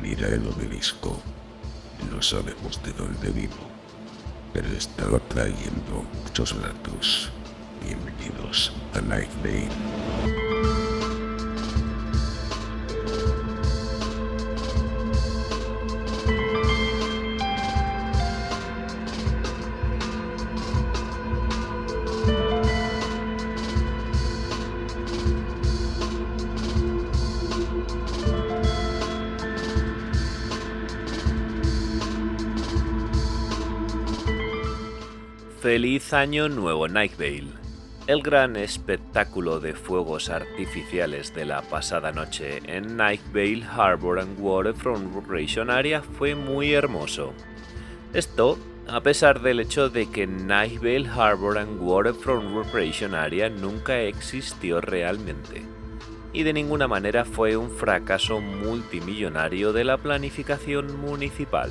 Mira el obelisco. No sabemos de dónde vino, pero estaba trayendo muchos datos. Bienvenidos a Night Vale. Año Nuevo Night Vale. El gran espectáculo de fuegos artificiales de la pasada noche en Night Vale Harbor and Waterfront Recreation Area fue muy hermoso. Esto a pesar del hecho de que Night Vale Harbor and Waterfront Recreation Area nunca existió realmente y de ninguna manera fue un fracaso multimillonario de la planificación municipal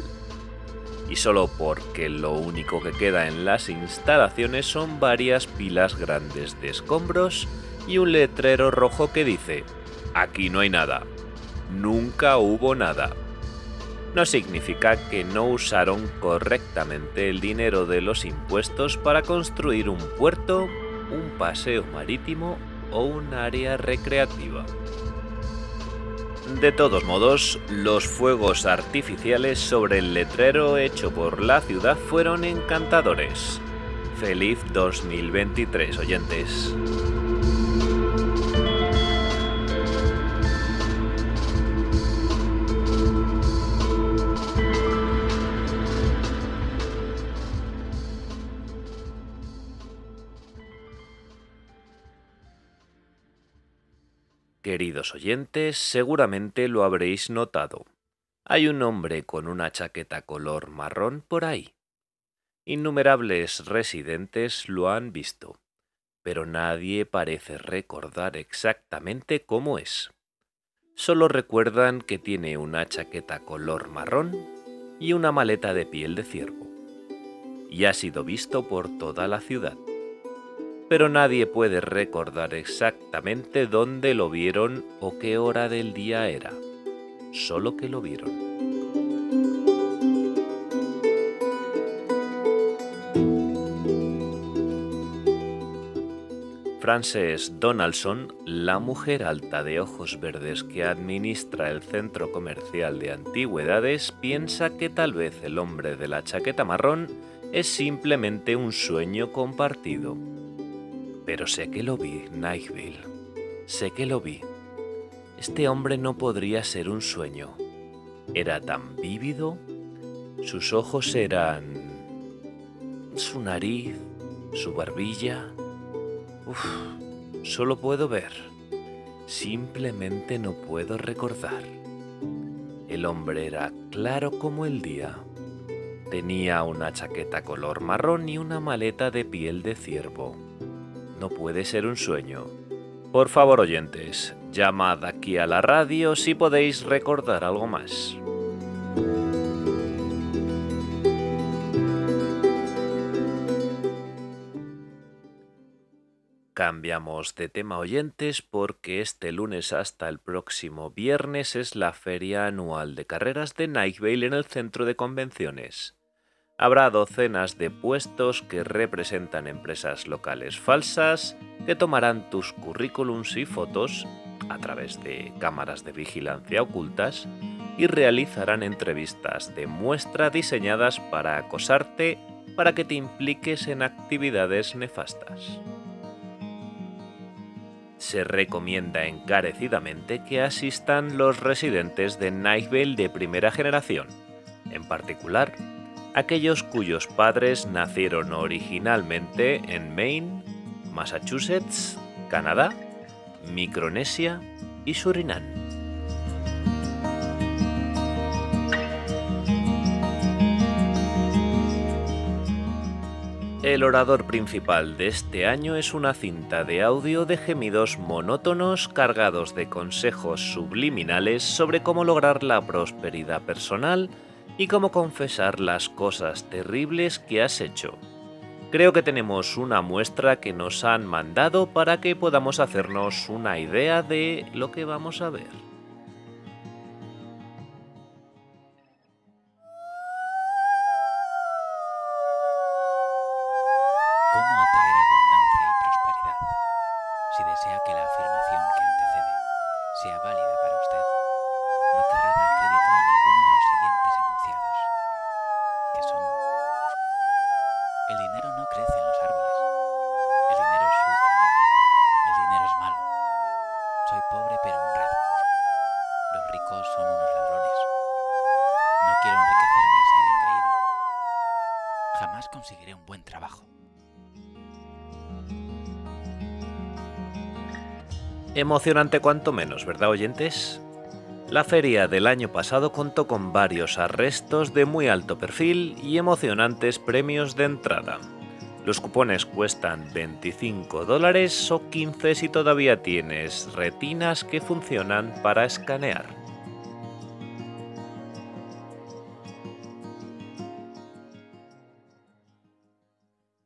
y solo porque lo único que queda en las instalaciones son varias pilas grandes de escombros y un letrero rojo que dice, aquí no hay nada, nunca hubo nada. No significa que no usaron correctamente el dinero de los impuestos para construir un puerto, un paseo marítimo o un área recreativa. De todos modos, los fuegos artificiales sobre el letrero hecho por la ciudad fueron encantadores. Feliz 2023, oyentes. Queridos oyentes, seguramente lo habréis notado. Hay un hombre con una chaqueta color marrón por ahí. Innumerables residentes lo han visto, pero nadie parece recordar exactamente cómo es. Solo recuerdan que tiene una chaqueta color marrón y una maleta de piel de ciervo. Y ha sido visto por toda la ciudad pero nadie puede recordar exactamente dónde lo vieron o qué hora del día era, solo que lo vieron. Frances Donaldson, la mujer alta de ojos verdes que administra el centro comercial de antigüedades, piensa que tal vez el hombre de la chaqueta marrón es simplemente un sueño compartido. Pero sé que lo vi, Nightville. Sé que lo vi. Este hombre no podría ser un sueño. Era tan vívido. Sus ojos eran... su nariz, su barbilla. Uf, solo puedo ver. Simplemente no puedo recordar. El hombre era claro como el día. Tenía una chaqueta color marrón y una maleta de piel de ciervo no puede ser un sueño. Por favor, oyentes, llamad aquí a la radio si podéis recordar algo más. Cambiamos de tema oyentes porque este lunes hasta el próximo viernes es la feria anual de carreras de Night Vale en el centro de convenciones habrá docenas de puestos que representan empresas locales falsas que tomarán tus currículums y fotos a través de cámaras de vigilancia ocultas y realizarán entrevistas de muestra diseñadas para acosarte para que te impliques en actividades nefastas. Se recomienda encarecidamente que asistan los residentes de Nightvale de primera generación, en particular aquellos cuyos padres nacieron originalmente en Maine, Massachusetts, Canadá, Micronesia y Surinam. El orador principal de este año es una cinta de audio de gemidos monótonos cargados de consejos subliminales sobre cómo lograr la prosperidad personal y cómo confesar las cosas terribles que has hecho. Creo que tenemos una muestra que nos han mandado para que podamos hacernos una idea de lo que vamos a ver. Emocionante cuanto menos, ¿verdad oyentes? La feria del año pasado contó con varios arrestos de muy alto perfil y emocionantes premios de entrada. Los cupones cuestan 25 dólares o 15 si todavía tienes retinas que funcionan para escanear.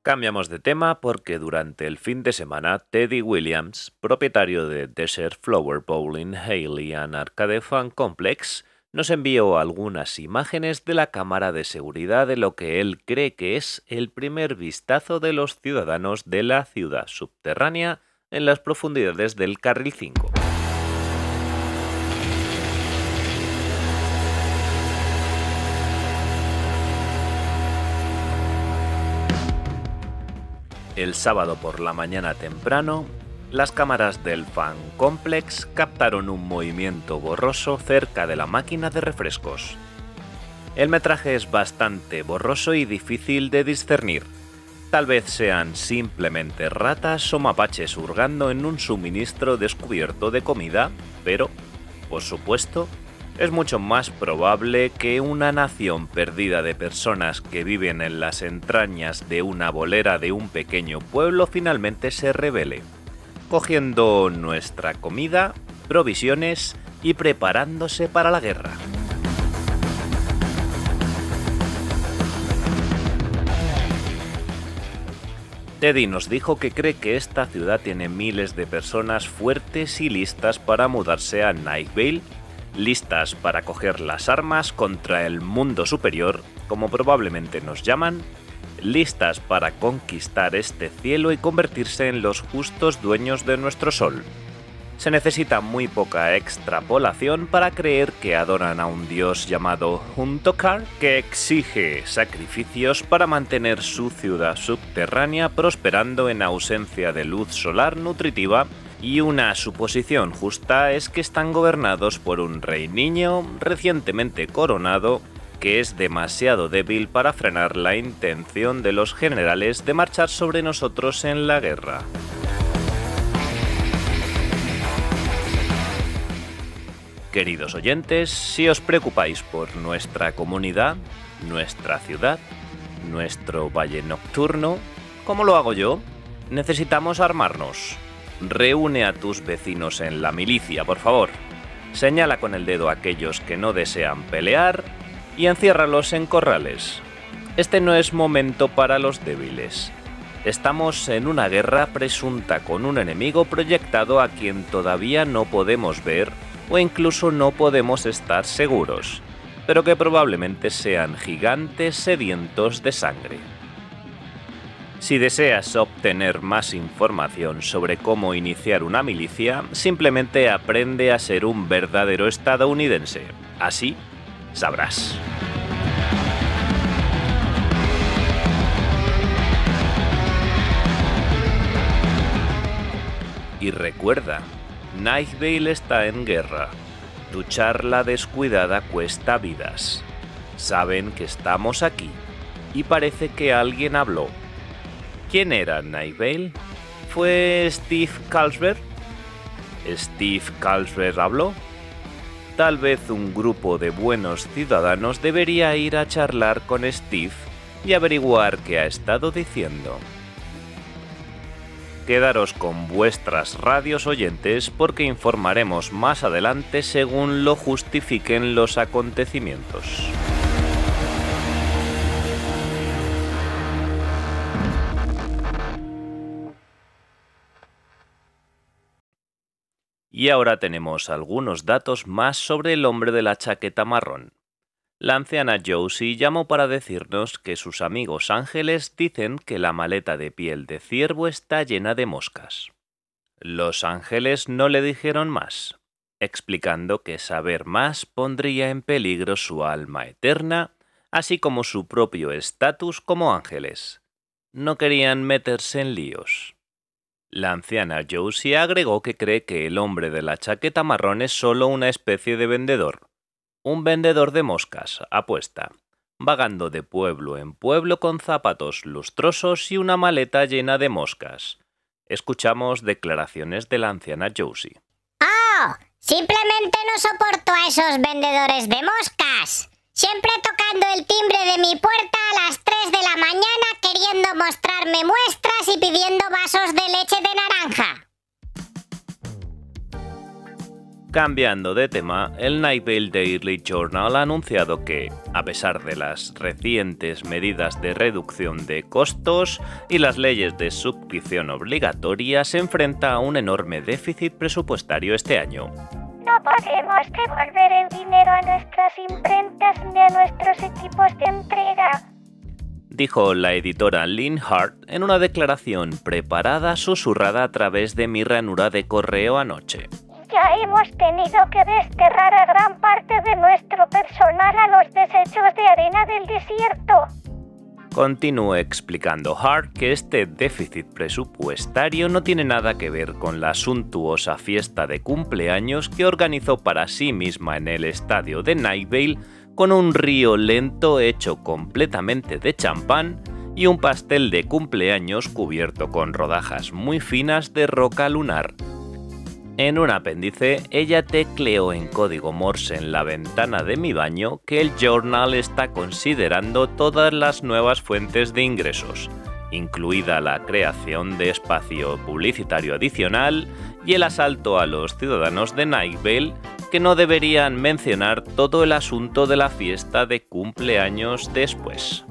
Cambiamos de tema porque durante el fin de semana Teddy Williams, propietario de Desert Flower Bowling Haley and Arcade Fan Complex, nos envió algunas imágenes de la cámara de seguridad de lo que él cree que es el primer vistazo de los ciudadanos de la ciudad subterránea en las profundidades del carril 5. El sábado por la mañana temprano, las cámaras del Fan Complex captaron un movimiento borroso cerca de la máquina de refrescos. El metraje es bastante borroso y difícil de discernir. Tal vez sean simplemente ratas o mapaches hurgando en un suministro descubierto de comida, pero, por supuesto, es mucho más probable que una nación perdida de personas que viven en las entrañas de una bolera de un pequeño pueblo finalmente se revele, cogiendo nuestra comida, provisiones y preparándose para la guerra. Teddy nos dijo que cree que esta ciudad tiene miles de personas fuertes y listas para mudarse a Night Vale listas para coger las armas contra el mundo superior, como probablemente nos llaman, listas para conquistar este cielo y convertirse en los justos dueños de nuestro sol. Se necesita muy poca extrapolación para creer que adoran a un dios llamado Huntokar, que exige sacrificios para mantener su ciudad subterránea prosperando en ausencia de luz solar nutritiva y una suposición justa es que están gobernados por un rey niño recientemente coronado que es demasiado débil para frenar la intención de los generales de marchar sobre nosotros en la guerra. Queridos oyentes, si os preocupáis por nuestra comunidad, nuestra ciudad, nuestro valle nocturno, como lo hago yo, necesitamos armarnos. Reúne a tus vecinos en la milicia, por favor. Señala con el dedo a aquellos que no desean pelear y enciérralos en corrales. Este no es momento para los débiles. Estamos en una guerra presunta con un enemigo proyectado a quien todavía no podemos ver o incluso no podemos estar seguros, pero que probablemente sean gigantes sedientos de sangre. Si deseas obtener más información sobre cómo iniciar una milicia, simplemente aprende a ser un verdadero estadounidense. Así sabrás. Y recuerda, Nightdale está en guerra. Tu charla descuidada cuesta vidas. Saben que estamos aquí y parece que alguien habló ¿Quién era Nightvale? ¿Fue Steve Carlsberg? ¿Steve Carlsberg habló? Tal vez un grupo de buenos ciudadanos debería ir a charlar con Steve y averiguar qué ha estado diciendo. Quedaros con vuestras radios oyentes porque informaremos más adelante según lo justifiquen los acontecimientos. Y ahora tenemos algunos datos más sobre el hombre de la chaqueta marrón. La anciana Josie llamó para decirnos que sus amigos ángeles dicen que la maleta de piel de ciervo está llena de moscas. Los ángeles no le dijeron más, explicando que saber más pondría en peligro su alma eterna, así como su propio estatus como ángeles. No querían meterse en líos. La anciana Josie agregó que cree que el hombre de la chaqueta marrón es solo una especie de vendedor. Un vendedor de moscas, apuesta, vagando de pueblo en pueblo con zapatos lustrosos y una maleta llena de moscas. Escuchamos declaraciones de la anciana Josie. ¡Oh! Simplemente no soporto a esos vendedores de moscas. Siempre tocando el timbre de mi puerta a las 3 de la mañana queriendo mostrarme muestras y pidiendo vasos de leche de naranja. Cambiando de tema, el Nightvale Daily Journal ha anunciado que, a pesar de las recientes medidas de reducción de costos y las leyes de suscripción obligatoria, se enfrenta a un enorme déficit presupuestario este año. No podemos devolver el dinero a nuestras imprentas ni a nuestros equipos de entrega. Dijo la editora Lynn Hart en una declaración preparada susurrada a través de mi ranura de correo anoche. Ya hemos tenido que desterrar a gran parte de nuestro personal a los desechos de arena del desierto. Continúe explicando Hart que este déficit presupuestario no tiene nada que ver con la suntuosa fiesta de cumpleaños que organizó para sí misma en el estadio de Nightvale con un río lento hecho completamente de champán y un pastel de cumpleaños cubierto con rodajas muy finas de roca lunar. En un apéndice, ella tecleó en código Morse en la ventana de mi baño que el journal está considerando todas las nuevas fuentes de ingresos, incluida la creación de espacio publicitario adicional y el asalto a los ciudadanos de Nightvale que no deberían mencionar todo el asunto de la fiesta de cumpleaños después.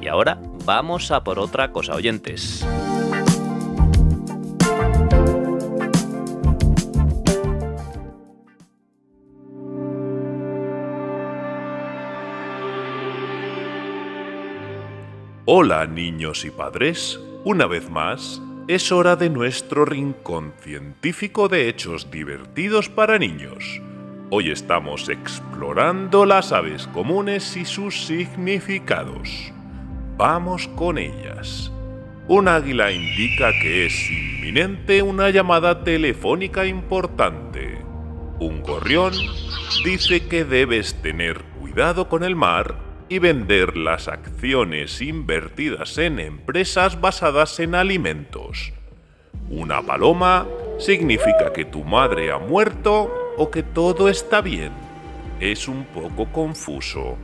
Y ahora vamos a por otra cosa, oyentes. Hola niños y padres, una vez más, es hora de nuestro rincón científico de hechos divertidos para niños. Hoy estamos explorando las aves comunes y sus significados. Vamos con ellas. Un águila indica que es inminente una llamada telefónica importante. Un gorrión dice que debes tener cuidado con el mar y vender las acciones invertidas en empresas basadas en alimentos. Una paloma significa que tu madre ha muerto o que todo está bien. Es un poco confuso.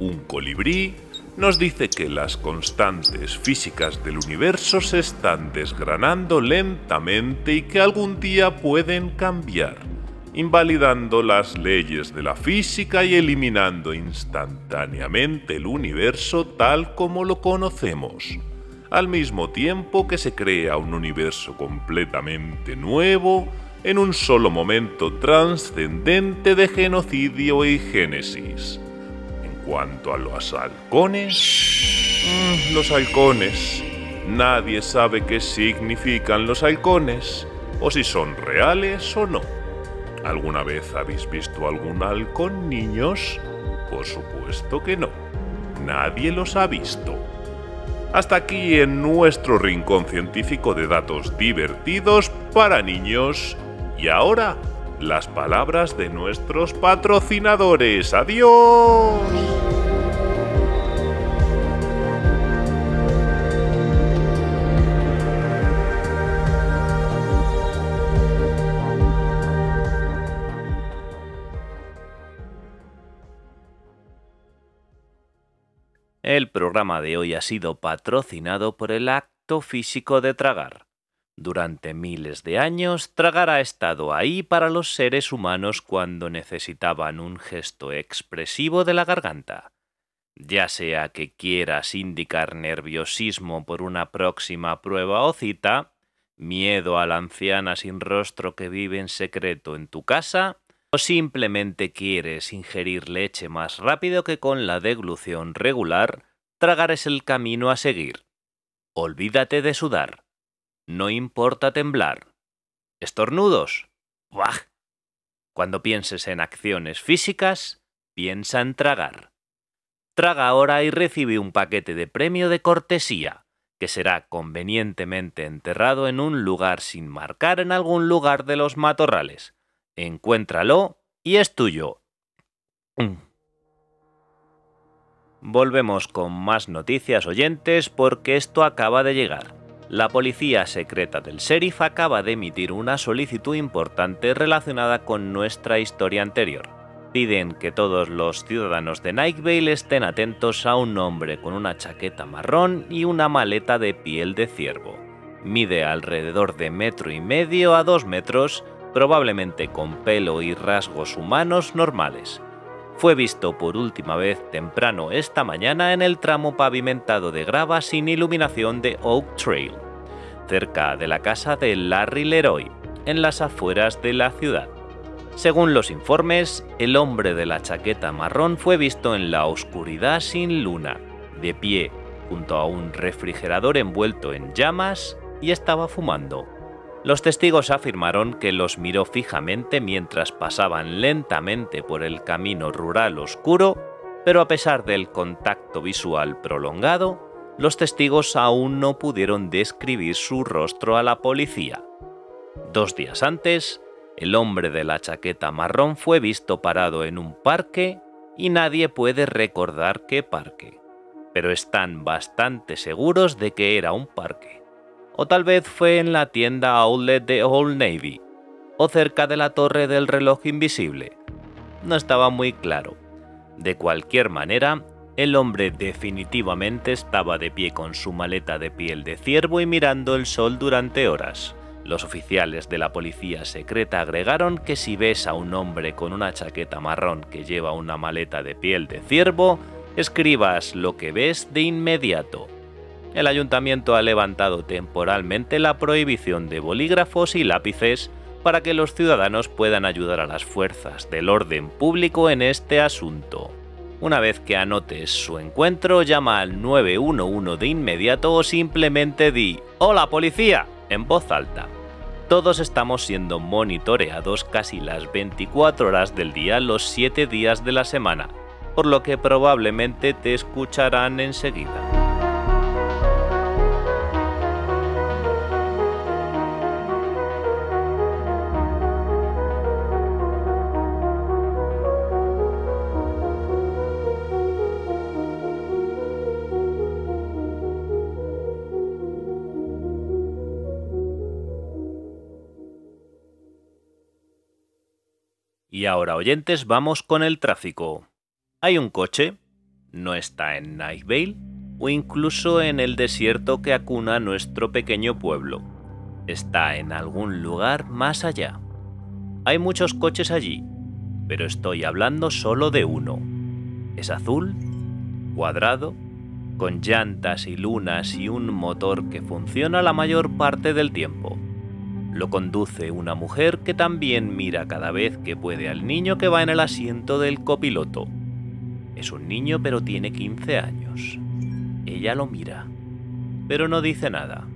Un colibrí nos dice que las constantes físicas del universo se están desgranando lentamente y que algún día pueden cambiar invalidando las leyes de la física y eliminando instantáneamente el universo tal como lo conocemos, al mismo tiempo que se crea un universo completamente nuevo en un solo momento trascendente de genocidio y génesis. En cuanto a los halcones... Mm, los halcones. Nadie sabe qué significan los halcones, o si son reales o no. ¿Alguna vez habéis visto algún halcón, niños? Por supuesto que no. Nadie los ha visto. Hasta aquí en nuestro rincón científico de datos divertidos para niños. Y ahora, las palabras de nuestros patrocinadores. ¡Adiós! El programa de hoy ha sido patrocinado por el acto físico de tragar. Durante miles de años, tragar ha estado ahí para los seres humanos cuando necesitaban un gesto expresivo de la garganta. Ya sea que quieras indicar nerviosismo por una próxima prueba o cita, miedo a la anciana sin rostro que vive en secreto en tu casa, o simplemente quieres ingerir leche más rápido que con la deglución regular, tragar es el camino a seguir. Olvídate de sudar. No importa temblar. ¿Estornudos? ¡Buah! Cuando pienses en acciones físicas, piensa en tragar. Traga ahora y recibe un paquete de premio de cortesía que será convenientemente enterrado en un lugar sin marcar en algún lugar de los matorrales. Encuéntralo y es tuyo. Volvemos con más noticias oyentes porque esto acaba de llegar. La policía secreta del sheriff acaba de emitir una solicitud importante relacionada con nuestra historia anterior. Piden que todos los ciudadanos de Nightvale estén atentos a un hombre con una chaqueta marrón y una maleta de piel de ciervo. Mide alrededor de metro y medio a dos metros, probablemente con pelo y rasgos humanos normales fue visto por última vez temprano esta mañana en el tramo pavimentado de grava sin iluminación de Oak Trail, cerca de la casa de Larry Leroy, en las afueras de la ciudad. Según los informes, el hombre de la chaqueta marrón fue visto en la oscuridad sin luna, de pie, junto a un refrigerador envuelto en llamas y estaba fumando. Los testigos afirmaron que los miró fijamente mientras pasaban lentamente por el camino rural oscuro, pero a pesar del contacto visual prolongado, los testigos aún no pudieron describir su rostro a la policía. Dos días antes, el hombre de la chaqueta marrón fue visto parado en un parque y nadie puede recordar qué parque, pero están bastante seguros de que era un parque o tal vez fue en la tienda outlet de Old Navy, o cerca de la torre del reloj invisible. No estaba muy claro. De cualquier manera, el hombre definitivamente estaba de pie con su maleta de piel de ciervo y mirando el sol durante horas. Los oficiales de la policía secreta agregaron que si ves a un hombre con una chaqueta marrón que lleva una maleta de piel de ciervo, escribas lo que ves de inmediato el ayuntamiento ha levantado temporalmente la prohibición de bolígrafos y lápices para que los ciudadanos puedan ayudar a las fuerzas del orden público en este asunto. Una vez que anotes su encuentro, llama al 911 de inmediato o simplemente di ¡Hola policía! en voz alta. Todos estamos siendo monitoreados casi las 24 horas del día los 7 días de la semana, por lo que probablemente te escucharán enseguida. Y ahora, oyentes, vamos con el tráfico. Hay un coche, no está en Night Vale o incluso en el desierto que acuna nuestro pequeño pueblo. Está en algún lugar más allá. Hay muchos coches allí, pero estoy hablando solo de uno. Es azul, cuadrado, con llantas y lunas y un motor que funciona la mayor parte del tiempo. Lo conduce una mujer que también mira cada vez que puede al niño que va en el asiento del copiloto. Es un niño pero tiene 15 años. Ella lo mira, pero no dice nada.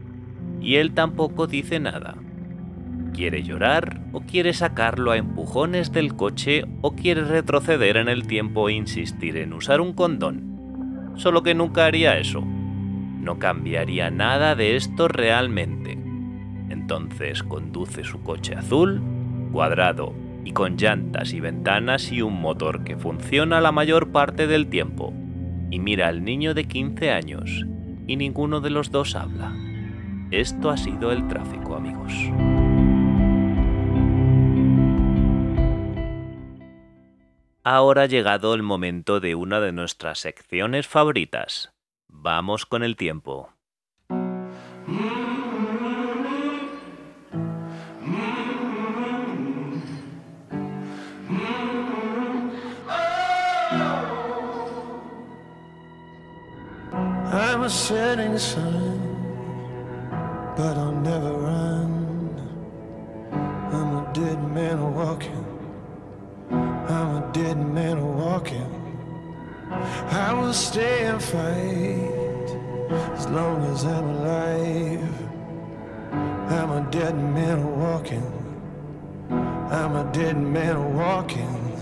Y él tampoco dice nada. ¿Quiere llorar o quiere sacarlo a empujones del coche o quiere retroceder en el tiempo e insistir en usar un condón? Solo que nunca haría eso. No cambiaría nada de esto realmente. Entonces conduce su coche azul, cuadrado y con llantas y ventanas y un motor que funciona la mayor parte del tiempo. Y mira al niño de 15 años y ninguno de los dos habla. Esto ha sido el tráfico, amigos. Ahora ha llegado el momento de una de nuestras secciones favoritas. Vamos con el tiempo. I'm a setting sun, but I'll never run. I'm a dead man walking. I'm a dead man walking. I will stay and fight as long as I'm alive. I'm a dead man walking. I'm a dead man walking.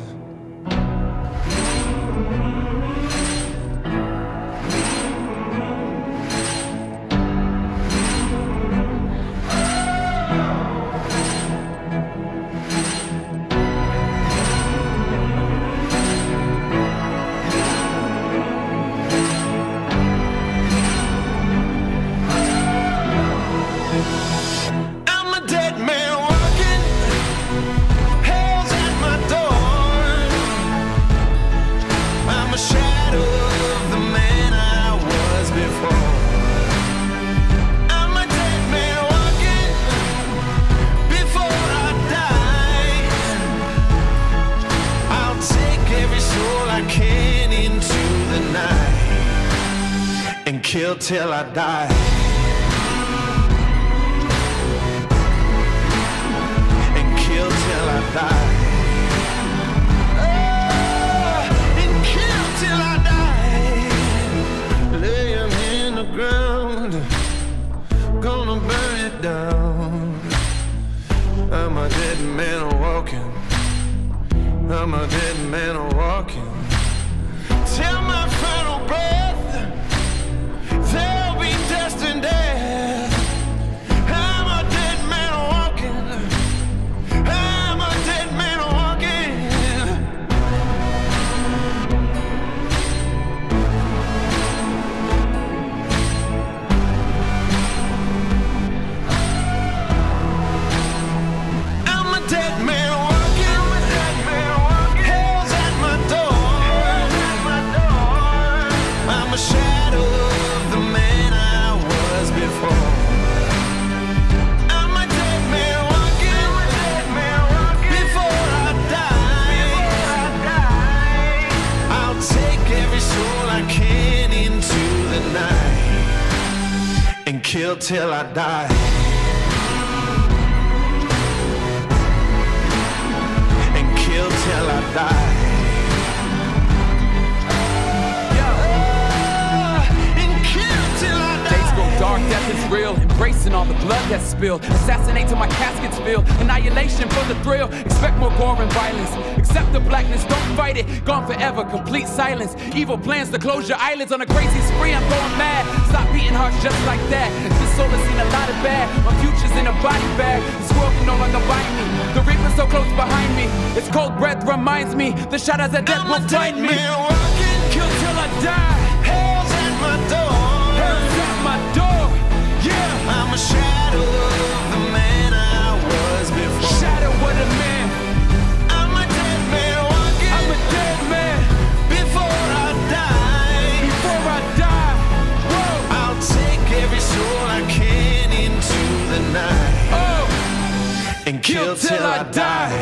Kill till I die. And kill till I die. Oh, and kill till I die. Lay in the ground, gonna burn it down. I'm a dead man walking. I'm a dead man walking. Real. Embracing all the blood that's spilled. Assassinate till my casket's filled. Annihilation for the thrill. Expect more gore and violence. Accept the blackness, don't fight it. Gone forever, complete silence. Evil plans to close your eyelids on a crazy spree. I'm going mad. Stop beating hearts just like that. This soul has seen a lot of bad. My future's in a body bag. This world can no longer bind me. The reaper's so close behind me. Its cold breath reminds me. The shadows of death will find me. man walking. Kill till I die. Hell's a shadow of the man I was before. Shadow of the man. I'm a dead man walking. I'm a dead man. Before I die, Before I die. Whoa. I'll take every soul I can into the night Oh. and kill till I die.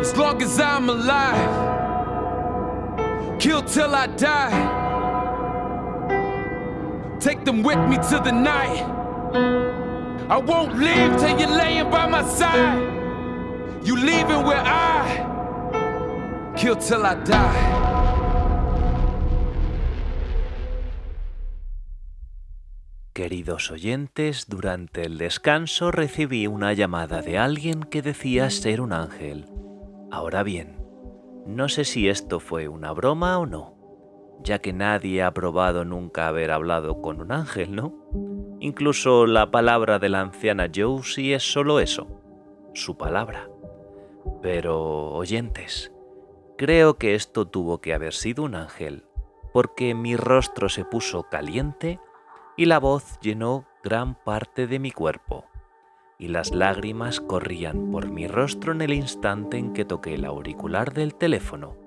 As long as I'm alive. Kill till I die. Take them with me to the night. I won't leave till you're laying by my side. You leaving where I kill till I die. Queridos oyentes, durante el descanso recibí una llamada de alguien que decía ser un ángel. Ahora bien, no sé si esto fue una broma o no, ya que nadie ha probado nunca haber hablado con un ángel, ¿no? Incluso la palabra de la anciana Josie es solo eso, su palabra. Pero, oyentes, creo que esto tuvo que haber sido un ángel, porque mi rostro se puso caliente y la voz llenó gran parte de mi cuerpo, y las lágrimas corrían por mi rostro en el instante en que toqué el auricular del teléfono,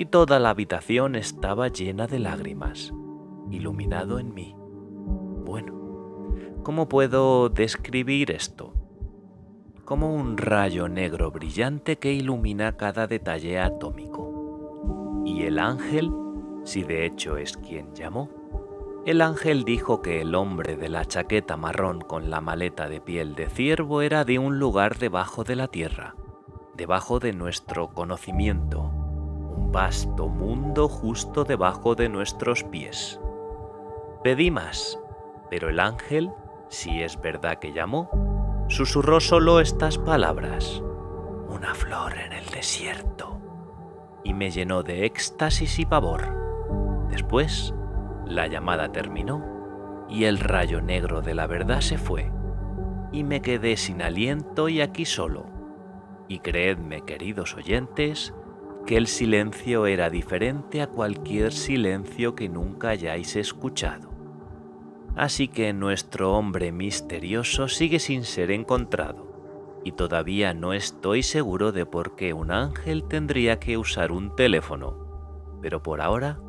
y toda la habitación estaba llena de lágrimas, iluminado en mí. Bueno, ¿cómo puedo describir esto? Como un rayo negro brillante que ilumina cada detalle atómico. Y el ángel, si de hecho es quien llamó, el ángel dijo que el hombre de la chaqueta marrón con la maleta de piel de ciervo era de un lugar debajo de la tierra, debajo de nuestro conocimiento, un vasto mundo justo debajo de nuestros pies. Pedí más, pero el ángel, si es verdad que llamó, susurró solo estas palabras, una flor en el desierto, y me llenó de éxtasis y pavor. Después, la llamada terminó y el rayo negro de la verdad se fue, y me quedé sin aliento y aquí solo. Y creedme, queridos oyentes, que el silencio era diferente a cualquier silencio que nunca hayáis escuchado. Así que nuestro hombre misterioso sigue sin ser encontrado, y todavía no estoy seguro de por qué un ángel tendría que usar un teléfono, pero por ahora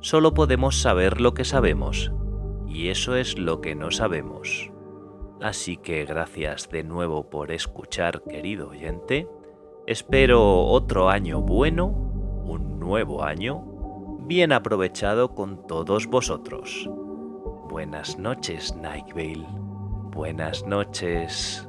solo podemos saber lo que sabemos, y eso es lo que no sabemos. Así que gracias de nuevo por escuchar, querido oyente. Espero otro año bueno, un nuevo año bien aprovechado con todos vosotros. Buenas noches, Night Vale. Buenas noches.